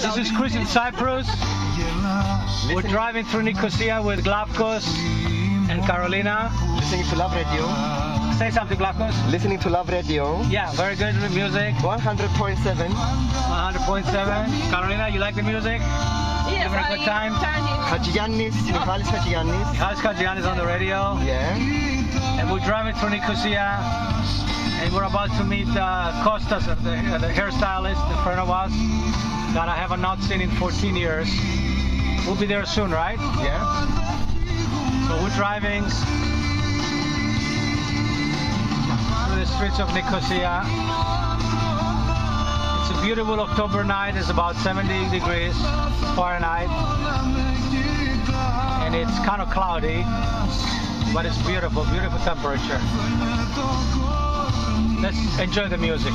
This is Chris in Cyprus. We're driving through Nicosia with Glavkos and Carolina. Listening to Love Radio. Say something, Glavkos. Listening to Love Radio. Yeah, very good music. 100.7. 100.7. Carolina, you like the music? Yes, Having a good time? turned it. Hajiyannis. Michalis Hajiyannis. Is on the radio. Yeah. And we're driving through Nicosia. And we're about to meet uh, Kostas, uh, the, the hairstylist in front of us that I have not seen in 14 years. We'll be there soon, right? Yeah. So we're driving through the streets of Nicosia. It's a beautiful October night. It's about 70 degrees Fahrenheit. And it's kind of cloudy, but it's beautiful, beautiful temperature. Enjoy the music.